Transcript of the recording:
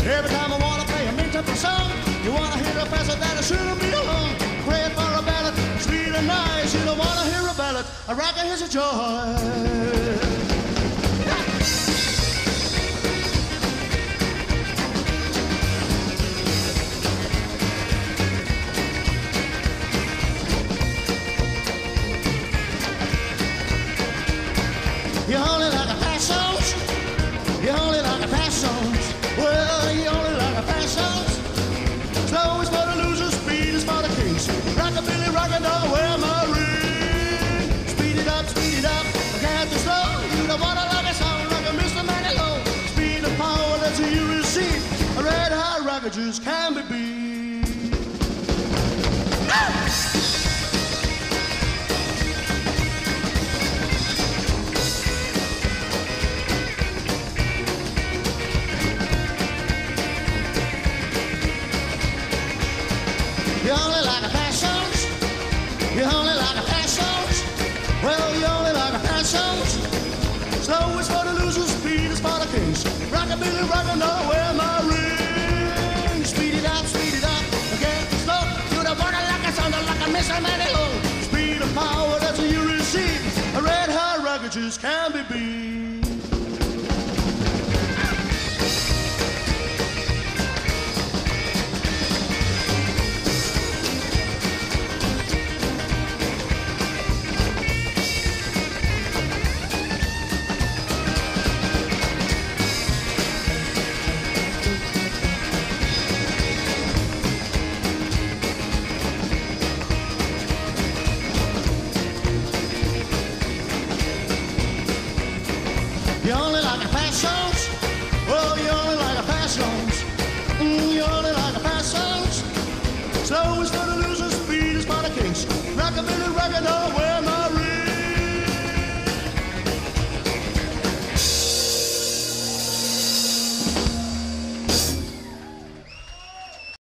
Every time I wanna play a means for song, you wanna hear a passage that shouldn't be alone. Pray for a ballad, sweet and nice. You don't wanna hear a ballad, a rocker is a joy. Your You only like a fast. You only like a fast. Well, you only like a fast. Slow is for the losers, speed is for the kings. Rockabilly, rockin' where rocket You only like a fast songs? You only like a fast. Mm, you only like a fast. Slow is for the losers, speed is for the kings. Rockabilly, rockadoo, where my